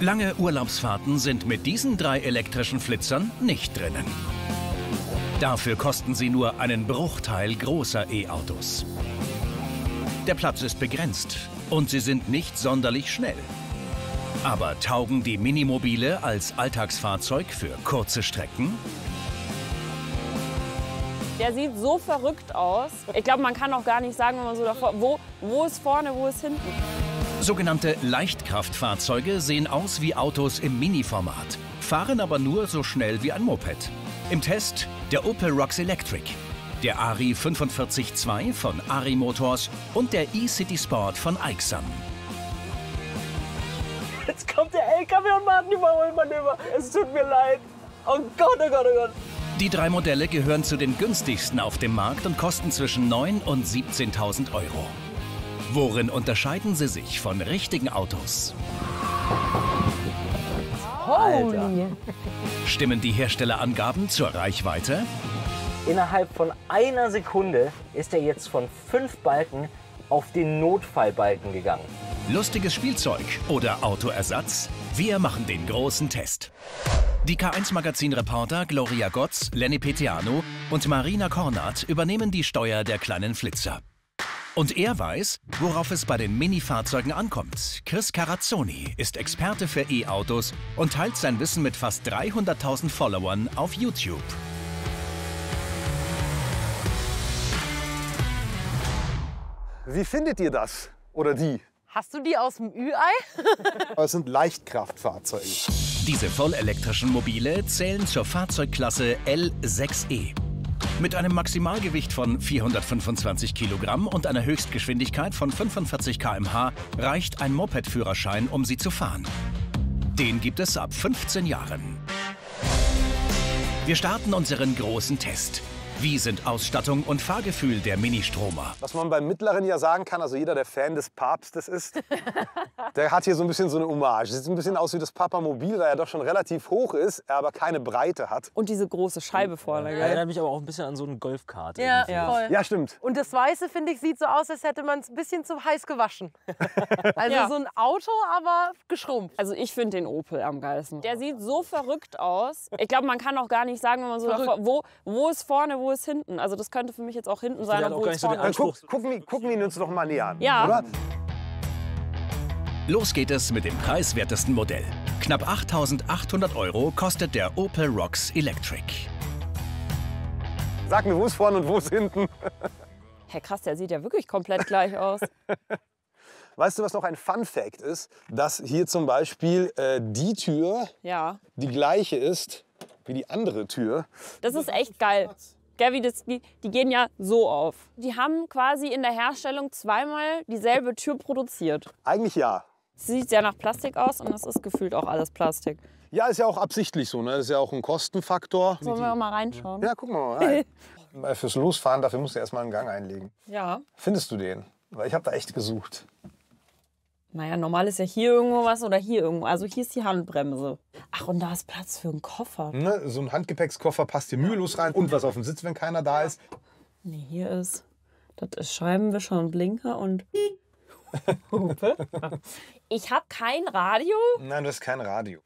Lange Urlaubsfahrten sind mit diesen drei elektrischen Flitzern nicht drinnen. Dafür kosten sie nur einen Bruchteil großer E-Autos. Der Platz ist begrenzt und sie sind nicht sonderlich schnell. Aber taugen die Minimobile als Alltagsfahrzeug für kurze Strecken? Der sieht so verrückt aus. Ich glaube, man kann auch gar nicht sagen, wenn man so davor, wo, wo ist vorne, wo ist hinten. Sogenannte Leichtkraftfahrzeuge sehen aus wie Autos im Mini-Format, fahren aber nur so schnell wie ein Moped. Im Test der Opel Rocks Electric, der Ari 45.2 von Ari Motors und der e-City Sport von Aixam. Jetzt kommt der LKW und macht ein Überholmanöver. Es tut mir leid. Oh Gott, oh Gott, oh Gott. Die drei Modelle gehören zu den günstigsten auf dem Markt und kosten zwischen 9.000 und 17.000 Euro. Worin unterscheiden sie sich von richtigen Autos? Holy. Stimmen die Herstellerangaben zur Reichweite? Innerhalb von einer Sekunde ist er jetzt von fünf Balken auf den Notfallbalken gegangen. Lustiges Spielzeug oder Autoersatz? Wir machen den großen Test. Die K1-Magazin-Reporter Gloria Gotz, Lenny Petiano und Marina Kornat übernehmen die Steuer der kleinen Flitzer. Und er weiß, worauf es bei den Mini-Fahrzeugen ankommt. Chris Carazzoni ist Experte für E-Autos und teilt sein Wissen mit fast 300.000 Followern auf YouTube. Wie findet ihr das? Oder die? Hast du die aus dem Ü-Ei? Es sind Leichtkraftfahrzeuge. Diese vollelektrischen Mobile zählen zur Fahrzeugklasse L6E. Mit einem Maximalgewicht von 425 Kilogramm und einer Höchstgeschwindigkeit von 45 km/h reicht ein Moped-Führerschein, um sie zu fahren. Den gibt es ab 15 Jahren. Wir starten unseren großen Test. Wie sind Ausstattung und Fahrgefühl der Ministromer? Was man beim Mittleren ja sagen kann, also jeder, der Fan des Papstes ist, der hat hier so ein bisschen so eine Hommage. Sieht ein bisschen aus wie das Papamobil, weil er doch schon relativ hoch ist, er aber keine Breite hat. Und diese große Scheibe vorne, gell? Erinnert mich aber auch ein bisschen an so eine Golfkarte. Ja. Ja. voll. Ja, stimmt. Und das Weiße, finde ich, sieht so aus, als hätte man es ein bisschen zu heiß gewaschen. Also Ja. so ein Auto, aber geschrumpft. Also ich finde den Opel am geilsten. Der sieht so verrückt aus. Ich glaube, man kann auch gar nicht sagen, wenn man so davor, wo, wo ist vorne, wo ist hinten. Also das könnte für mich jetzt auch hinten sein, auch obwohl es vorne ist. guck, gucken, wir, gucken wir ihn uns doch mal näher an. Ja. Oder? Los geht es mit dem preiswertesten Modell. Knapp 8.800 Euro kostet der Opel Rocks Electric. Sag mir, wo ist vorne und wo ist hinten? Hä, krass, der sieht ja wirklich komplett gleich aus. Weißt du, was noch ein Fun Fact ist? Dass hier zum Beispiel äh, die Tür Ja, die gleiche ist wie die andere Tür. das ist echt geil. Gell, wie das, die, die gehen ja so auf. Die haben quasi in der Herstellung zweimal dieselbe Tür produziert. Eigentlich ja. Sieht sehr nach Plastik aus und das ist gefühlt auch alles Plastik. Ja, ist ja auch absichtlich so. Ne? Das ist ja auch ein Kostenfaktor. Sollen wir mal reinschauen? Ja, gucken wir mal rein. Fürs Losfahren, dafür musst du erstmal einen Gang einlegen. Ja. Findest du den? Weil ich habe da echt gesucht. Naja, normal ist ja hier irgendwo was oder hier irgendwo. Also hier ist die Handbremse. Ach, und da ist Platz für einen Koffer. Ne? So ein Handgepäckskoffer passt hier mühelos rein. Und was auf dem Sitz, wenn keiner da ist. Nee, hier ist. Das ist Scheibenwischer und Blinker und. Hupe. Ich habe kein Radio? Nein, das ist kein Radio.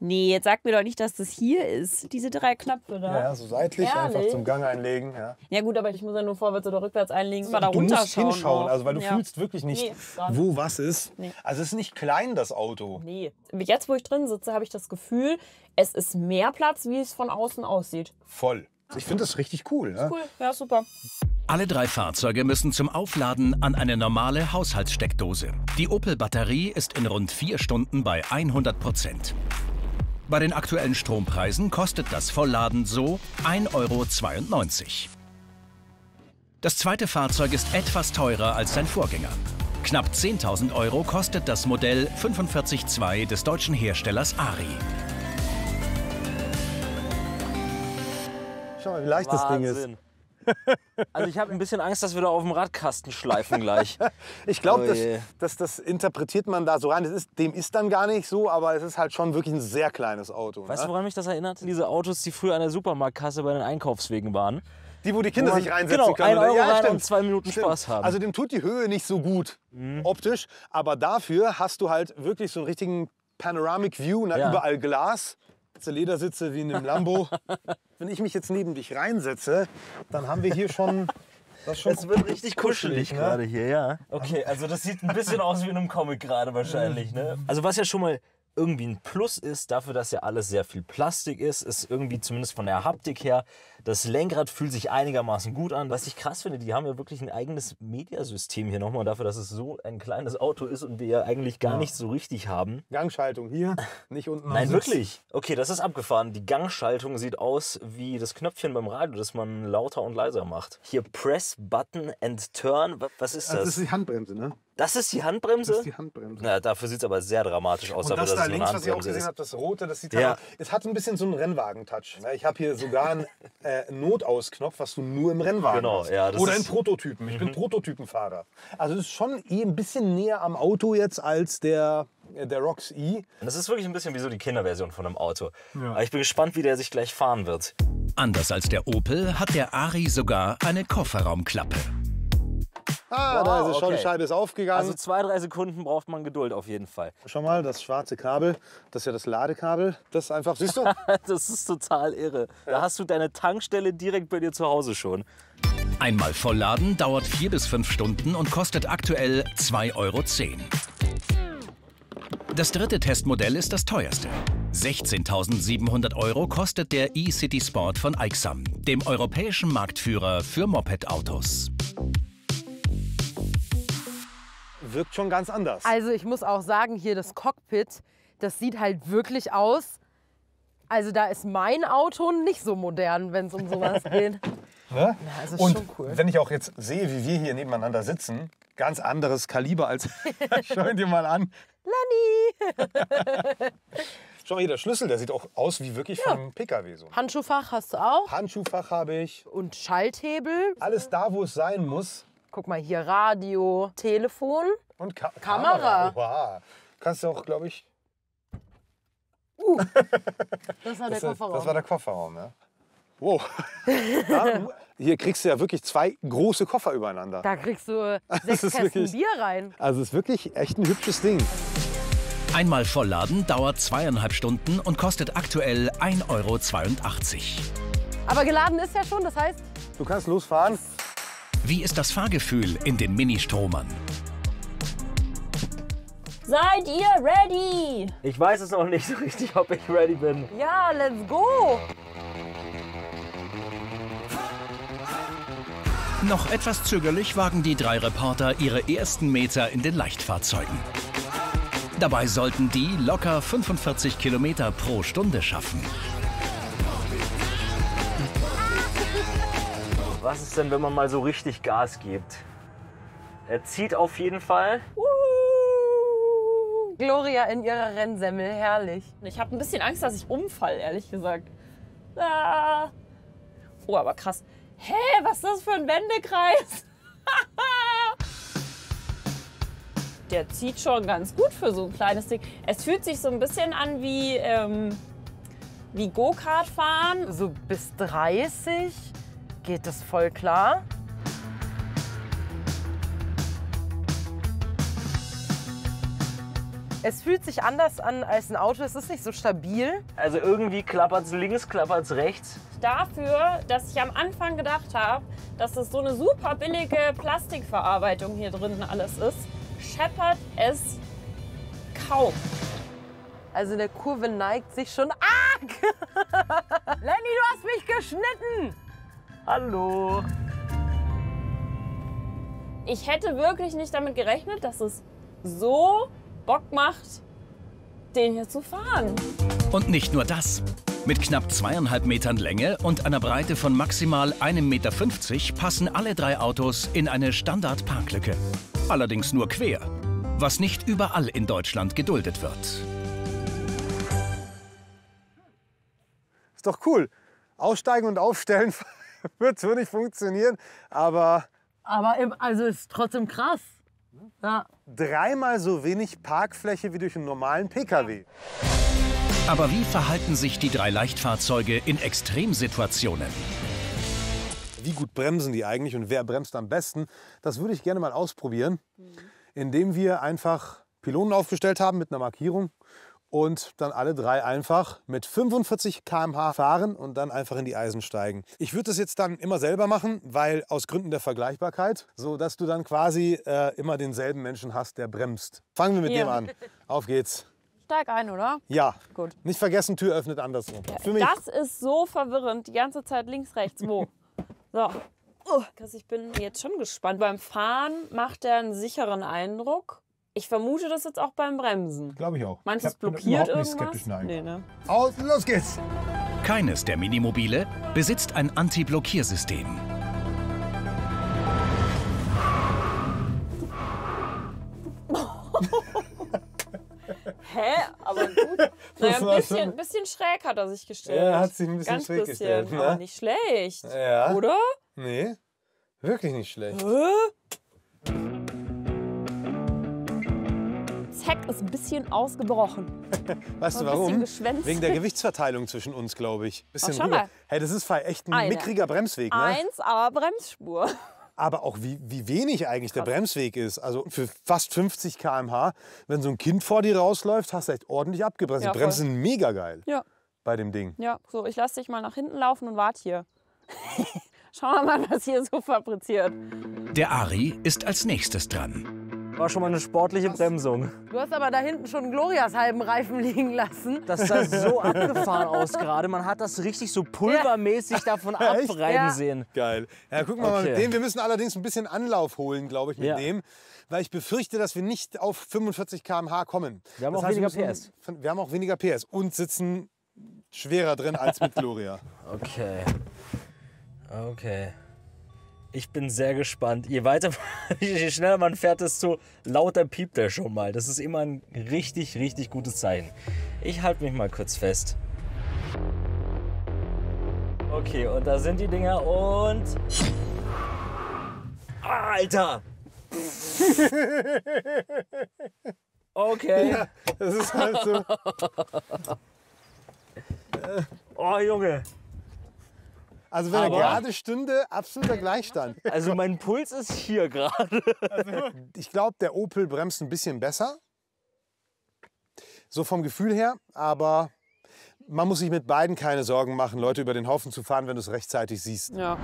Nee, jetzt sag mir doch nicht, dass das hier ist. Diese drei Knöpfe da. Ja, ja, so seitlich Ehrlich? einfach zum Gang einlegen. Ja. Ja gut, aber ich muss ja nur vorwärts oder rückwärts einlegen. Mal da Du musst hinschauen, auch. also weil du ja. fühlst wirklich nicht, Nee, wo was ist. Nee. Also es ist nicht klein, das Auto. Nee. Jetzt, wo ich drin sitze, habe ich das Gefühl, es ist mehr Platz, wie es von außen aussieht. Voll. Ich finde das richtig cool. Ne? Cool, ja, super. Alle drei Fahrzeuge müssen zum Aufladen an eine normale Haushaltssteckdose. Die Opel-Batterie ist in rund vier Stunden bei 100 Prozent. Bei den aktuellen Strompreisen kostet das Vollladen so 1,92 Euro. Das zweite Fahrzeug ist etwas teurer als sein Vorgänger. Knapp 10.000 Euro kostet das Modell 45.2 des deutschen Herstellers Ari. Schau mal, wie leicht das Ding ist. Also ich habe ein bisschen Angst, dass wir da auf dem Radkasten schleifen gleich. Ich glaube, Oh das, das, das interpretiert man da so rein. Ist, dem ist dann gar nicht so, aber es ist halt schon wirklich ein sehr kleines Auto. Weißt du, ne? woran mich das erinnert? Diese Autos, die früher an der Supermarktkasse bei den Einkaufswegen waren. Die, wo die Kinder Wo man- sich reinsetzen genau, können. ein oder? Euro rein stimmt. und zwei Minuten Stimmt. Spaß haben. Mhm. Also dem tut die Höhe nicht so gut optisch, aber dafür hast du halt wirklich so einen richtigen Panoramic View, na, Ja. überall Glas. Ledersitze wie in einem Lambo. Wenn ich mich jetzt neben dich reinsetze, dann haben wir hier schon. Das schon Es wird richtig kuschelig ne? gerade hier, ja. Okay, also das sieht ein bisschen aus wie in einem Comic gerade wahrscheinlich, ne? Also was ja schon mal irgendwie ein Plus ist, dafür, dass ja alles sehr viel Plastik ist, ist irgendwie zumindest von der Haptik her, das Lenkrad fühlt sich einigermaßen gut an. Was ich krass finde, die haben ja wirklich ein eigenes Mediasystem hier nochmal dafür, dass es so ein kleines Auto ist und wir ja eigentlich gar nicht so richtig haben. Gangschaltung hier, nicht unten Nein, wirklich. Okay, das ist abgefahren. Die Gangschaltung sieht aus wie das Knöpfchen beim Radio, das man lauter und leiser macht. Hier Press, Button and Turn. Wa- Was ist das? Das ist die Handbremse, ne? Das ist die Handbremse? Das ist die Handbremse. Na, dafür sieht es aber sehr dramatisch aus, Und das da links, was ich auch gesehen ist. habe, das rote, das sieht Ja. ja. Es hat ein bisschen so einen Rennwagen-Touch. ne? Ich habe hier sogar einen äh, Notausknopf, was du nur im Rennwagen Genau, hast. ja, das Oder ist- in Prototypen. Ich bin Prototypenfahrer. Also es ist schon eh ein bisschen näher am Auto jetzt als der, äh, der Rox E. Und Das ist wirklich ein bisschen wie so die Kinderversion von einem Auto. Aber ich bin gespannt, wie der sich gleich fahren wird. Anders als der Opel hat der Ari sogar eine Kofferraumklappe. Ah, Wow, da ist es schon, okay. die Scheibe ist aufgegangen. Also zwei, drei Sekunden braucht man Geduld auf jeden Fall. Schau mal, das schwarze Kabel, das ist ja das Ladekabel. Das ist einfach, siehst du? Das ist total irre. Da hast du deine Tankstelle direkt bei dir zu Hause schon. Einmal vollladen dauert vier bis fünf Stunden und kostet aktuell 2,10 Euro. Das dritte Testmodell ist das teuerste. 16.700 Euro kostet der e-City Sport von Aixam, dem europäischen Marktführer für Moped-Autos. Wirkt schon ganz anders. Also ich muss auch sagen, hier das Cockpit, das sieht halt wirklich aus. Also da ist mein Auto nicht so modern, wenn es um sowas geht. Ne? Ja, also Und schon cool. wenn ich auch jetzt sehe, wie wir hier nebeneinander sitzen, ganz anderes Kaliber als. Schau ihn dir mal an. Lenny! Schau mal hier, der Schlüssel, der sieht auch aus wie wirklich vom PKW so. Handschuhfach hast du auch. Handschuhfach habe ich. Und Schalthebel. Alles da, wo es sein muss. Guck mal hier, Radio, Telefon. Und Ka Kamera. Wow. Kannst du auch, glaube ich. Das war der Das, das Kofferraum. war der Kofferraum, ja. Wow. Hier kriegst du ja wirklich zwei große Koffer übereinander. da kriegst du sechs ist Kästen wirklich- Bier rein. Also es ist wirklich echt ein hübsches Ding. Einmal vollladen dauert zweieinhalb Stunden und kostet aktuell 1,82 Euro. Aber geladen ist ja schon, das heißt, Du kannst losfahren. Wie ist das Fahrgefühl in den Ministromern? Seid ihr ready? Ich weiß es noch nicht so richtig, ob ich ready bin. ja, let's go. Noch etwas zögerlich wagen die drei Reporter ihre ersten Meter in den Leichtfahrzeugen. Dabei sollten die locker 45 Kilometer pro Stunde schaffen. Was ist denn, wenn man mal so richtig Gas gibt? Er zieht auf jeden Fall. Gloria in ihrer Rennsemmel, herrlich. Ich habe ein bisschen Angst, dass ich umfall, ehrlich gesagt. Ah. Oh, aber krass. Hä, was ist das für ein Wendekreis? Der zieht schon ganz gut für so ein kleines Ding. Es fühlt sich so ein bisschen an wie, ähm, wie Go-Kart fahren. So bis 30 geht das voll klar. Es fühlt sich anders an als ein Auto. Es ist nicht so stabil. Also irgendwie klappert's links, klappert's rechts. Dafür, dass ich am Anfang gedacht habe, dass es so eine super billige Plastikverarbeitung hier drin alles ist, scheppert es kaum. Also in der Kurve neigt sich schon arg. Lenny, du hast mich geschnitten. Hallo. Ich hätte wirklich nicht damit gerechnet, dass es so Bock macht, den hier zu fahren. Und nicht nur das. Mit knapp zweieinhalb Metern Länge und einer Breite von maximal 1,50 Meter passen alle drei Autos in eine Standard-Parklücke. Allerdings nur quer, was nicht überall in Deutschland geduldet wird. Ist doch cool. Aussteigen und aufstellen wird so nicht funktionieren. Aber Aber im, also ist trotzdem krass. Ja. dreimal so wenig Parkfläche wie durch einen normalen PKW. Aber wie verhalten sich die drei Leichtfahrzeuge in Extremsituationen? Wie gut bremsen die eigentlich und wer bremst am besten? Das würde ich gerne mal ausprobieren, indem wir einfach Pylonen aufgestellt haben mit einer Markierung und dann alle drei einfach mit 45 km/h fahren und dann einfach in die Eisen steigen. Ich würde das jetzt dann immer selber machen, weil aus Gründen der Vergleichbarkeit, so dass du dann quasi äh, immer denselben Menschen hast, der bremst. Fangen wir mit Ja. dem an. Auf geht's. Steig ein, oder? Ja. Gut. Nicht vergessen, Tür öffnet andersrum. Für mich. Das ist so verwirrend. Die ganze Zeit links, rechts. Wo? So. Oh, ich bin jetzt schon gespannt. Beim Fahren macht er einen sicheren Eindruck. Ich vermute das jetzt auch beim Bremsen. Glaube ich auch. Du, Ich blockiert irgendwas? skeptisch, nein. Nee, ne? Aus, los geht's. Keines der Minimobile besitzt ein Anti-Blockiersystem. Hä? Aber gut. Naja, ein bisschen, bisschen schräg hat er sich gestellt. Ja, er hat sich ein bisschen Ganz schräg bisschen. gestellt, ne? Aber nicht schlecht. Ja. Oder? Nee, wirklich nicht schlecht. Hä? Zack ist ein bisschen ausgebrochen. Weißt du warum? geschwänzt. Wegen der Gewichtsverteilung zwischen uns, glaube ich. Bisschen schau rüber. mal. Hey, das ist echt ein Eine. mickriger Bremsweg, ne? 1A Bremsspur. Aber auch wie, wie wenig eigentlich der Bremsweg ist. Also für fast 50 km/h, wenn so ein Kind vor dir rausläuft, hast du echt ordentlich abgebremst. Ja, Die Bremsen sind mega geil Ja. bei dem Ding. Ja, so, ich lasse dich mal nach hinten laufen und warte hier. Schauen wir mal, was hier so fabriziert. Der Ari ist als nächstes dran. War schon mal eine sportliche Bremsung. Du hast aber da hinten schon Glorias halben Reifen liegen lassen. Das sah so abgefahren aus gerade. Man hat das richtig so pulvermäßig davon abreiben Ja. sehen. Geil. Ja, gucken wir mal Okay. mit dem. Wir müssen allerdings ein bisschen Anlauf holen, glaube ich, mit Ja. dem. Weil ich befürchte, dass wir nicht auf 45 km/h kommen. Wir haben Das auch heißt, weniger wir müssen- PS. Wir haben auch weniger PS und sitzen schwerer drin als mit Gloria. Okay. Okay. Ich bin sehr gespannt. Je weiter, je schneller man fährt, desto lauter piept er schon mal. Das ist immer ein richtig, richtig gutes Zeichen. Ich halte mich mal kurz fest. Okay, und da sind die Dinger und. Alter! Okay. Das ist halt so. Oh, Junge. Also wenn er Aber- gerade stünde, absoluter Gleichstand. Also mein Puls ist hier gerade. Ich glaube, der Opel bremst ein bisschen besser. So vom Gefühl her. Aber man muss sich mit beiden keine Sorgen machen, Leute über den Haufen zu fahren, wenn du es rechtzeitig siehst. Ja.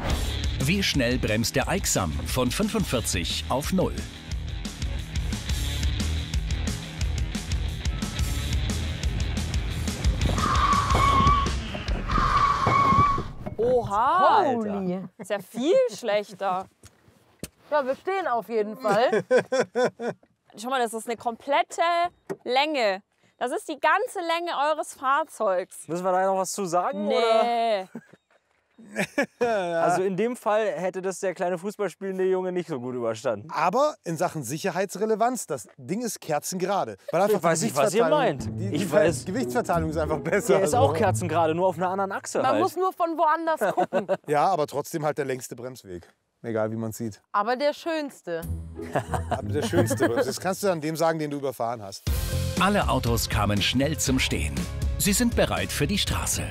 Wie schnell bremst der Aixam von 45 auf 0? Oha. Holy. Ist ja viel schlechter. Ja, wir stehen auf jeden Fall. Schau mal, das ist eine komplette Länge. Das ist die ganze Länge eures Fahrzeugs. Müssen wir da noch was zu sagen? Oder? Also in dem Fall hätte das der kleine Fußballspielende Junge nicht so gut überstanden. Aber in Sachen Sicherheitsrelevanz, das Ding ist kerzengerade. Weil einfach Ich weiß nicht, was ihr meint. Die, die Ich weiß- Gewichtsverteilung ist einfach besser. Der ist Also- auch kerzengerade, nur auf einer anderen Achse Man halt. muss nur von woanders gucken. Ja, aber trotzdem halt der längste Bremsweg. Egal wie man sieht. Aber der schönste. Aber der schönste. Das kannst du an dem sagen, den du überfahren hast. Alle Autos kamen schnell zum Stehen. Sie sind bereit für die Straße.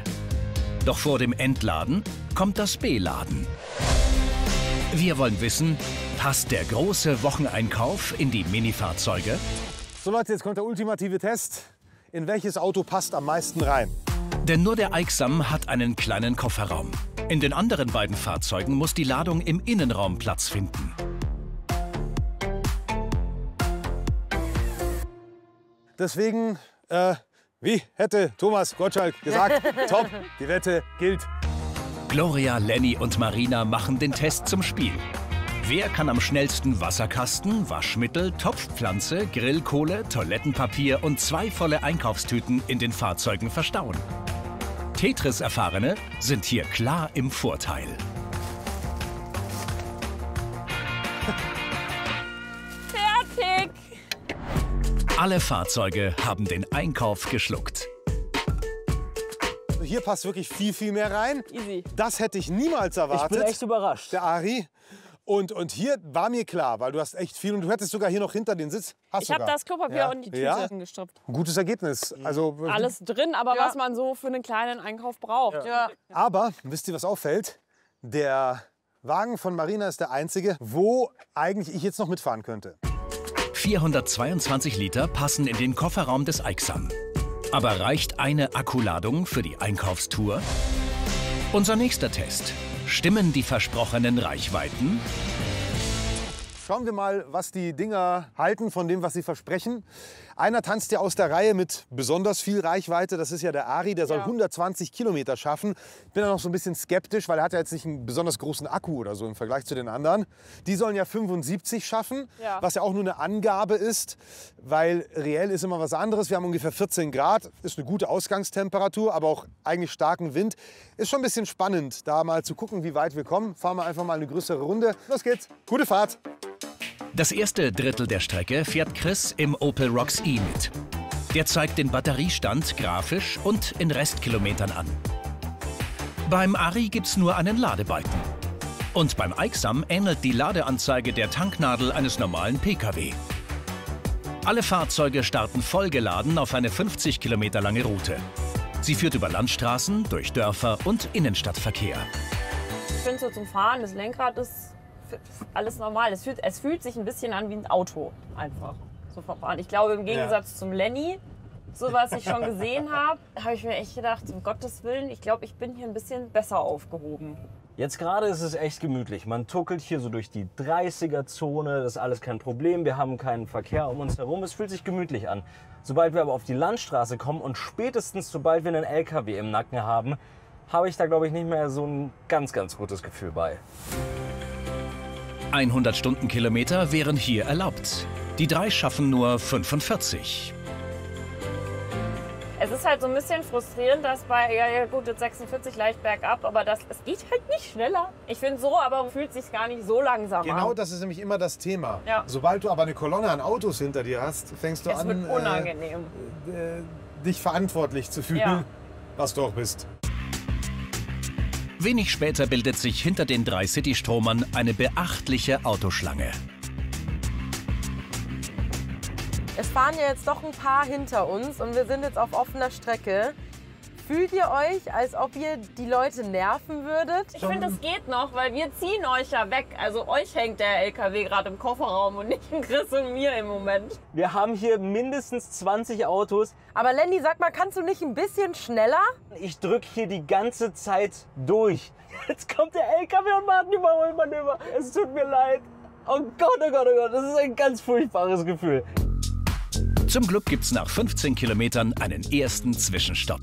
Doch vor dem Entladen kommt das Beladen. Wir wollen wissen, passt der große Wocheneinkauf in die Minifahrzeuge? So Leute, jetzt kommt der ultimative Test. In welches Auto passt am meisten rein? Denn nur der Aixam hat einen kleinen Kofferraum. In den anderen beiden Fahrzeugen muss die Ladung im Innenraum Platz finden. Deswegen, äh, wie hätte Thomas Gottschalk gesagt, top, die Wette gilt. Gloria, Lenny und Marina machen den Test zum Spiel. Wer kann am schnellsten Wasserkasten, Waschmittel, Topfpflanze, Grillkohle, Toilettenpapier und zwei volle Einkaufstüten in den Fahrzeugen verstauen? Tetris-Erfahrene sind hier klar im Vorteil. Alle Fahrzeuge haben den Einkauf geschluckt. Also hier passt wirklich viel, viel mehr rein. Easy. Das hätte ich niemals ich erwartet. bin echt überrascht. der Ari. Und, und hier war mir klar, weil du hast echt viel und du hättest sogar hier noch hinter den Sitz. Hast Ich habe das Klopapier Ja. und die Tüte Ja. gestopft. Gutes Ergebnis. Also, Alles drin, aber Ja. was man so für einen kleinen Einkauf braucht. Ja. Aber wisst ihr, was auffällt? Der Wagen von Marina ist der einzige, wo eigentlich ich jetzt noch mitfahren könnte. 422 Liter passen in den Kofferraum des Aixam. Aber reicht eine Akkuladung für die Einkaufstour? Unser nächster Test. Stimmen die versprochenen Reichweiten? Schauen wir mal, was die Dinger halten von dem, was sie versprechen. Einer tanzt ja aus der Reihe mit besonders viel Reichweite. Das ist ja der Ari, der soll Ja. 120 Kilometer schaffen. Ich bin da noch so ein bisschen skeptisch, weil er hat ja jetzt nicht einen besonders großen Akku oder so im Vergleich zu den anderen. Die sollen ja 75 schaffen, Ja. was ja auch nur eine Angabe ist, weil reell ist immer was anderes. Wir haben ungefähr 14 Grad, ist eine gute Ausgangstemperatur, aber auch eigentlich starken Wind. Ist schon ein bisschen spannend, da mal zu gucken, wie weit wir kommen. Fahren wir einfach mal eine größere Runde. Los geht's, gute Fahrt. Das erste Drittel der Strecke fährt Chris im Opel Rocks E mit. Der zeigt den Batteriestand grafisch und in Restkilometern an. Beim Ari gibt's nur einen Ladebalken. Und beim Aixam ähnelt die Ladeanzeige der Tanknadel eines normalen Pkw. Alle Fahrzeuge starten vollgeladen auf eine 50 Kilometer lange Route. Sie führt über Landstraßen, durch Dörfer und Innenstadtverkehr. Ich finde so zum Fahren, das Lenkrad ist alles normal. Es fühlt, es fühlt sich ein bisschen an wie ein Auto einfach. So vom Fahren. Ich glaube, im Gegensatz zum Lenny, so was ich schon gesehen habe, habe ich mir echt gedacht, um Gottes Willen, ich glaube, ich bin hier ein bisschen besser aufgehoben. Jetzt gerade ist es echt gemütlich. Man tuckelt hier so durch die 30er-Zone, das ist alles kein Problem. Wir haben keinen Verkehr um uns herum. Es fühlt sich gemütlich an. Sobald wir aber auf die Landstraße kommen und spätestens sobald wir einen LKW im Nacken haben, habe ich da, glaube ich, nicht mehr so ein ganz, ganz gutes Gefühl bei. 100 Stundenkilometer wären hier erlaubt. Die drei schaffen nur 45. Es ist halt so ein bisschen frustrierend, dass bei, ja, ja gut, jetzt 46 leicht bergab, aber das, es geht halt nicht schneller. Ich finde so, aber fühlt sich gar nicht so langsam Genau an. das ist nämlich immer das Thema. Ja. Sobald du aber eine Kolonne an Autos hinter dir hast, fängst du Es an, wird unangenehm. äh, äh, dich verantwortlich zu fühlen, Ja. was du auch bist. Wenig später bildet sich hinter den drei City-Stromern eine beachtliche Autoschlange. Es fahren ja jetzt doch ein paar hinter uns und wir sind jetzt auf offener Strecke. Fühlt ihr euch, als ob ihr die Leute nerven würdet? Ich finde, es geht noch, weil wir ziehen euch ja weg. Also euch hängt der LKW gerade im Kofferraum und nicht Chris und mir im Moment. Wir haben hier mindestens 20 Autos. Aber Lenny, sag mal, kannst du nicht ein bisschen schneller? Ich drücke hier die ganze Zeit durch. Jetzt kommt der LKW und macht ein Überholmanöver. Es tut mir leid. Oh Gott, oh Gott, oh Gott, das ist ein ganz furchtbares Gefühl. Zum Glück gibt's nach 15 Kilometern einen ersten Zwischenstopp.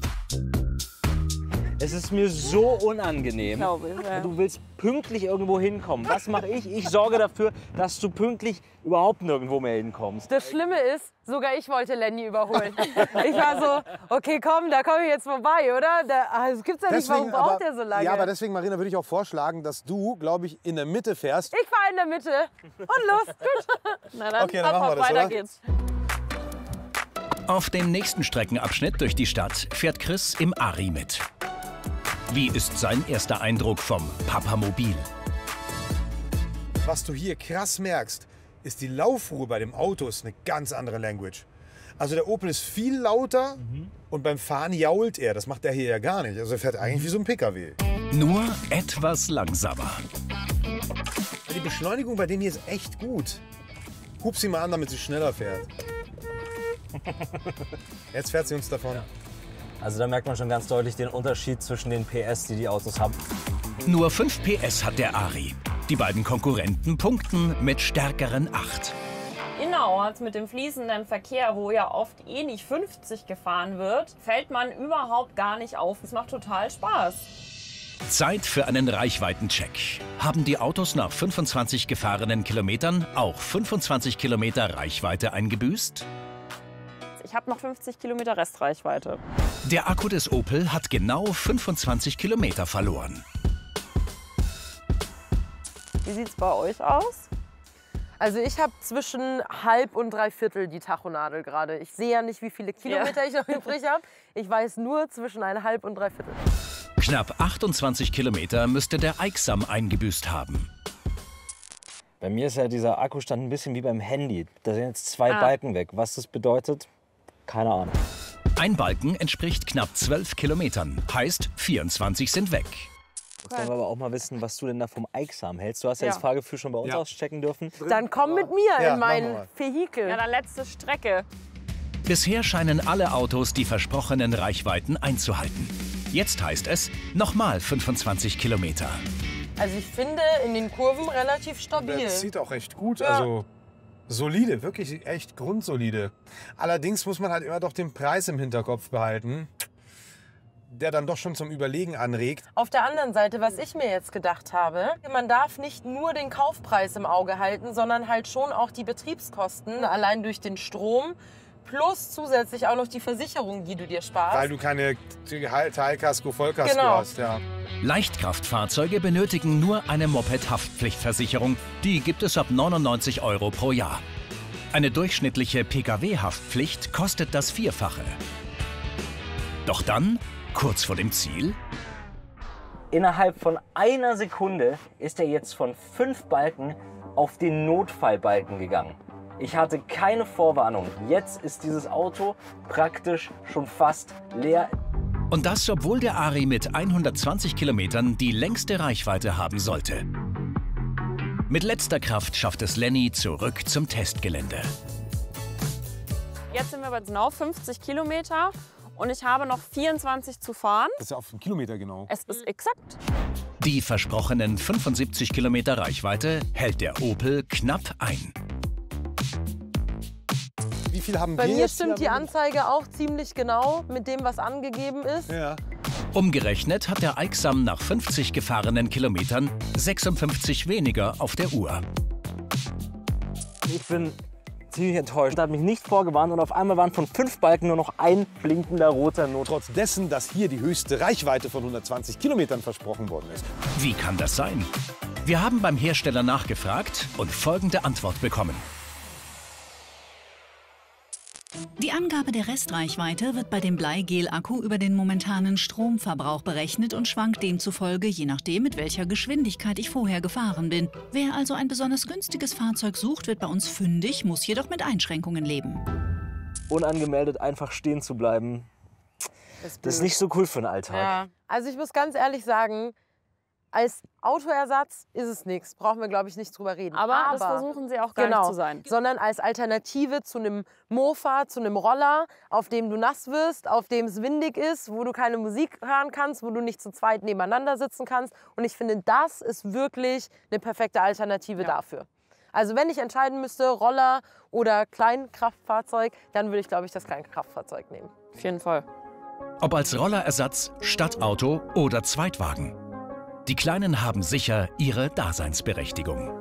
Es ist mir so unangenehm. Glaube ich, ja. Du willst pünktlich irgendwo hinkommen. Was mache ich? Ich sorge dafür, dass du pünktlich überhaupt nirgendwo mehr hinkommst. Das Schlimme ist, sogar ich wollte Lenny überholen. Ich war so, okay, komm, da komme ich jetzt vorbei, oder? Da, ah, das gibt's ja nicht, warum braucht aber, der so lange? Ja, aber deswegen, Marina, würde ich auch vorschlagen, dass du, glaube ich, in der Mitte fährst. ich fahre in der Mitte. Und los, gut. Na dann, Okay, dann machen wir das, weiter oder? geht's. Auf dem nächsten Streckenabschnitt durch die Stadt fährt Chris im Ari mit. Wie ist sein erster Eindruck vom Papamobil? Was du hier krass merkst, ist die Laufruhe bei dem Auto ist eine ganz andere Language. Also der Opel ist viel lauter und beim Fahren jault er. Das macht der hier ja gar nicht. Also er fährt eigentlich wie so ein PKW. Nur etwas langsamer. Die Beschleunigung bei denen hier ist echt gut. Hub sie mal an, damit sie schneller fährt. Jetzt fährt sie uns davon. Also da merkt man schon ganz deutlich den Unterschied zwischen den PS, die die Autos haben. Nur 5 PS hat der Ari. Die beiden Konkurrenten punkten mit stärkeren 8. Genau, jetzt mit dem fließenden Verkehr, wo ja oft eh nicht 50 gefahren wird, fällt man überhaupt gar nicht auf. Es macht total Spaß. Zeit für einen Reichweitencheck. Haben die Autos nach 25 gefahrenen Kilometern auch 25 Kilometer Reichweite eingebüßt? Ich habe noch 50 Kilometer Restreichweite. Der Akku des Opel hat genau 25 Kilometer verloren. Wie sieht's bei euch aus? Also ich habe zwischen halb und drei Viertel die Tachonadel gerade. Ich sehe ja nicht, wie viele Kilometer ich noch übrig habe. Ich weiß nur zwischen ein halb und drei Viertel. Knapp 28 Kilometer müsste der Aixam eingebüßt haben. Bei mir ist ja dieser Akkustand ein bisschen wie beim Handy. Da sind jetzt zwei Ah. Balken weg. Was das bedeutet, keine Ahnung. Ein Balken entspricht knapp 12 Kilometern. Heißt, 24 sind weg. Jetzt wollen wir aber auch mal wissen, was du denn da vom Aixam hältst. Du hast ja, Ja. das Fahrgefühl schon bei uns Ja. auschecken dürfen. Dann komm mit mir Ja, in mein. Vehikel. Ja, dann letzte Strecke. Bisher scheinen alle Autos die versprochenen Reichweiten einzuhalten. Jetzt heißt es nochmal 25 Kilometer. Also ich finde in den Kurven relativ stabil. Das sieht auch recht gut. Also solide, wirklich echt grundsolide. Allerdings muss man halt immer doch den Preis im Hinterkopf behalten, der dann doch schon zum Überlegen anregt. Auf der anderen Seite, was ich mir jetzt gedacht habe, man darf nicht nur den Kaufpreis im Auge halten, sondern halt schon auch die Betriebskosten, allein durch den Strom, plus zusätzlich auch noch die Versicherung, die du dir sparst. Weil du keine Teilkasko, Vollkasko Genau. hast, ja. Leichtkraftfahrzeuge benötigen nur eine Moped-Haftpflichtversicherung. Die gibt es ab 99 Euro pro Jahr. Eine durchschnittliche Pkw-Haftpflicht kostet das Vierfache. Doch dann, kurz vor dem Ziel, Innerhalb von einer Sekunde ist er jetzt von fünf Balken auf den Notfallbalken gegangen. Ich hatte keine Vorwarnung. Jetzt ist dieses Auto praktisch schon fast leer. Und das, obwohl der Ari mit 120 Kilometern die längste Reichweite haben sollte. Mit letzter Kraft schafft es Lenny zurück zum Testgelände. Jetzt sind wir bei genau 50 Kilometer und ich habe noch 24 zu fahren. Das ist ja auf einen Kilometer genau. Es ist exakt. Die versprochenen 75 Kilometer Reichweite hält der Opel knapp ein. Wie viel haben Bei wir mir jetzt stimmt die? Anzeige auch ziemlich genau mit dem, was angegeben ist. Ja. Umgerechnet hat der Aixam nach 50 gefahrenen Kilometern 56 weniger auf der Uhr. Ich bin ziemlich enttäuscht. Er hat mich nicht vorgewarnt und auf einmal waren von fünf Balken nur noch ein blinkender roter Not. Trotz dessen, dass hier die höchste Reichweite von 120 Kilometern versprochen worden ist. Wie kann das sein? Wir haben beim Hersteller nachgefragt und folgende Antwort bekommen. Die Angabe der Restreichweite wird bei dem Bleigel-Akku über den momentanen Stromverbrauch berechnet und schwankt demzufolge je nachdem, mit welcher Geschwindigkeit ich vorher gefahren bin. Wer also ein besonders günstiges Fahrzeug sucht, wird bei uns fündig, muss jedoch mit Einschränkungen leben. Unangemeldet einfach stehen zu bleiben, das ist nicht so cool für den Alltag. Ja. Also ich muss ganz ehrlich sagen, als Autoersatz ist es nichts. Brauchen wir, glaube ich, nicht drüber reden. Aber, das versuchen sie auch gar genau, nicht zu sein. Sondern als Alternative zu einem Mofa, zu einem Roller, auf dem du nass wirst, auf dem es windig ist, wo du keine Musik hören kannst, wo du nicht zu zweit nebeneinander sitzen kannst. Und ich finde, das ist wirklich eine perfekte Alternative dafür. Also wenn ich entscheiden müsste, Roller oder Kleinkraftfahrzeug, dann würde ich, glaube ich, das Kleinkraftfahrzeug nehmen. Auf jeden Fall. Ob als Rollerersatz, Stadtauto oder Zweitwagen. Die Kleinen haben sicher ihre Daseinsberechtigung.